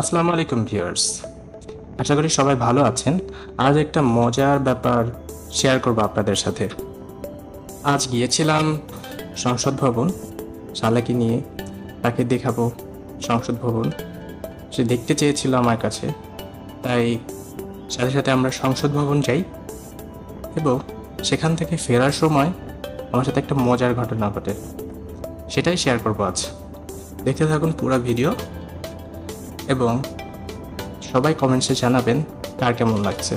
আসসালামু আলাইকুম ভিউয়ার্স। আশা করি সবাই ভালো আছেন। আজ একটা মজার ব্যাপার শেয়ার করব আপনাদের সাথে। আজ গিয়েছিলাম সংসদ ভবন, শালাকে নিয়ে তাকে দেখাবো সংসদ ভবন। সে দেখতে চেয়েছিল আমার কাছে, তাই সাথে সাথে আমরা সংসদ ভবন যাই এবং সেখান থেকে ফেরার সময় আমার সাথে একটা মজার ঘটনা ঘটে। সেটাই শেয়ার করব আজ। দেখতে থাকুন পুরো ভিডিও। এবং সবাই কমেন্টসে জানাবেন কার কেমন লাগছে।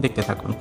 দেখতে থাকুন।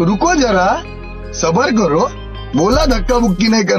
रुको जरा सबर करो बोला धक्का मुक्की नहीं कर